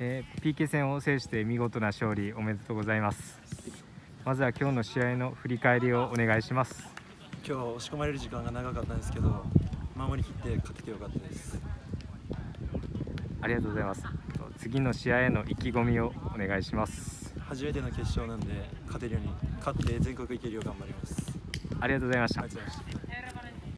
えー、PK 戦を制して見事な勝利おめでとうございます。まずは今日の試合の振り返りをお願いします。今日押し込まれる時間が長かったんですけど守りきって勝ててよかったです。ありがとうございます。次の試合への意気込みをお願いします。初めての決勝なんで勝てるように勝って全国行けるよう頑張ります。ありがとうございました。ありがとうございました。